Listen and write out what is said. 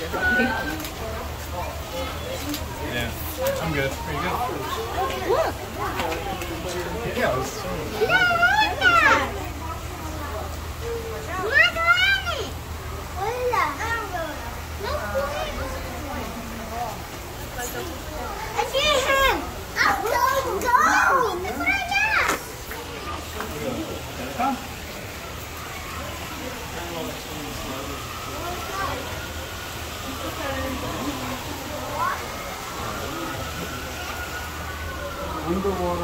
differently. Yeah, I'm good. Are you good? Look! Yeah, it was, You don't that! Look at it! What is that? See him! I'm going go! Look what I got! Huh? 運動を